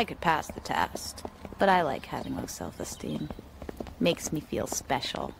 I could pass the test, but I like having low self-esteem. Makes me feel special.